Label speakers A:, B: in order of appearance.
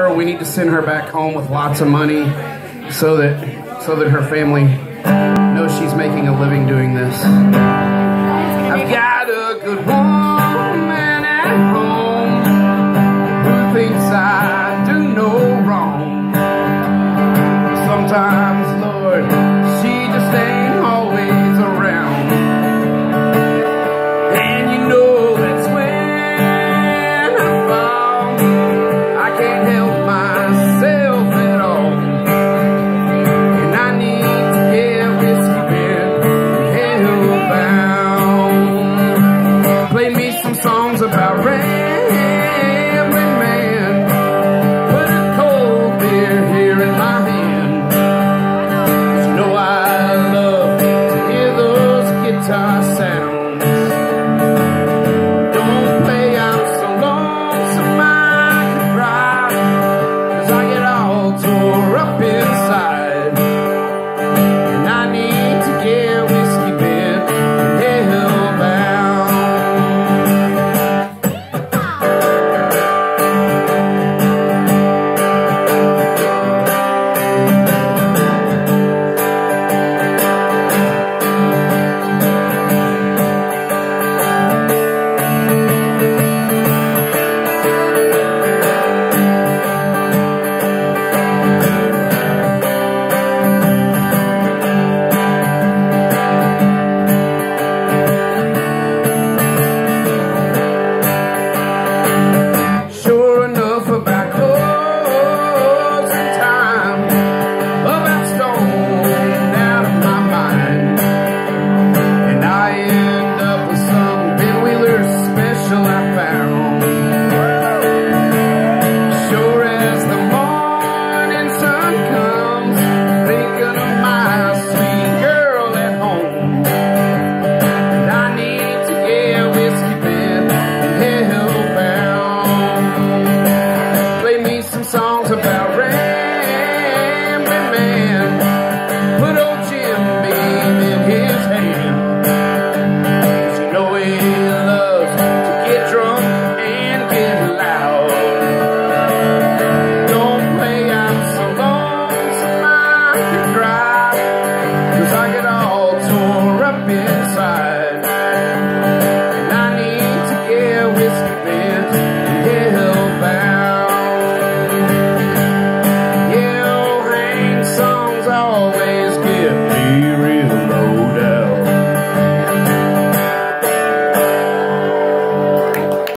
A: We need to send her back home with lots of money so that so that her family knows she's making a living doing this.